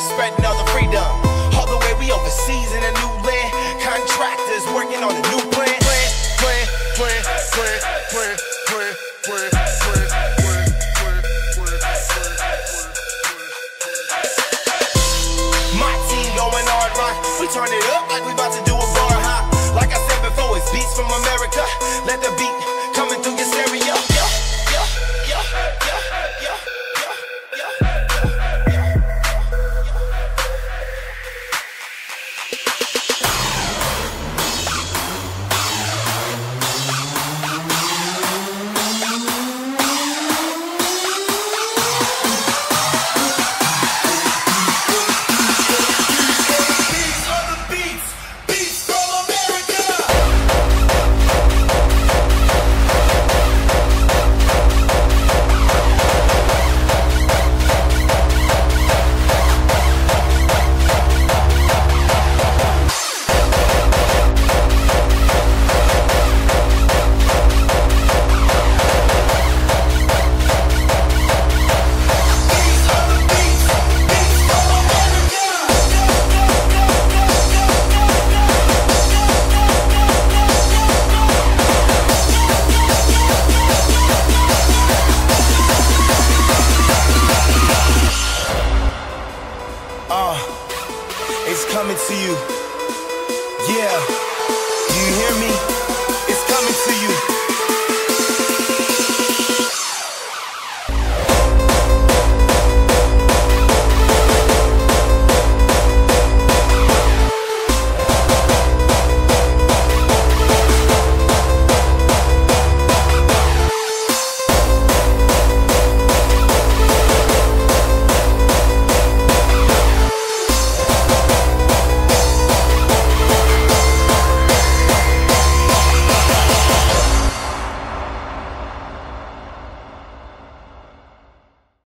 spreading all the freedom. All the way we overseas in a new land. Contractors working on a new plan. Plan, plan, plan, plan, plan, plan, plan. It's coming to you. Yeah, do you hear me?